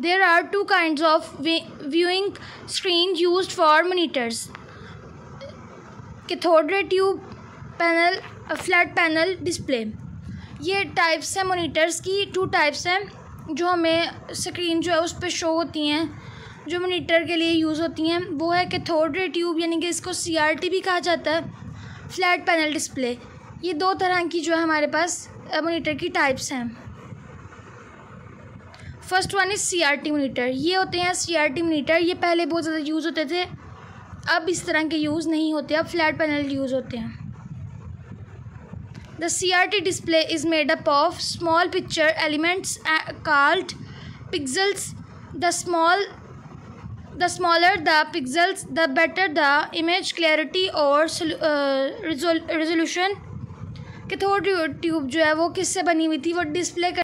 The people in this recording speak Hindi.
There are two kind of viewing screen use for monitors cathode tube panel flat panel display ये टाइप्स हैं मोनीटर्स की टू टाइप्स हैं, जो हमें स्क्रीन जो है उस पर शो होती हैं, जो मोनीटर के लिए यूज़ होती हैं। वो है कैथोड रे ट्यूब यानी कि इसको सीआरटी भी कहा जाता है फ्लैट पैनल डिस्प्ले ये दो तरह की जो है हमारे पास मोनीटर की टाइप्स हैं। First one is C R T monitor ये होते हैं सी आर टी मोनीटर ये पहले बहुत ज़्यादा यूज़ होते थे। अब इस तरह के यूज़ नहीं होते, अब फ्लैट पैनल यूज़ होते हैं। The C R T display is made up of small picture elements called pixels the small the smaller the pixels the better the image clarity और रेजोल्यूशन कैथोड ट्यूब जो है वो किससे बनी हुई थी? वो डिस्प्ले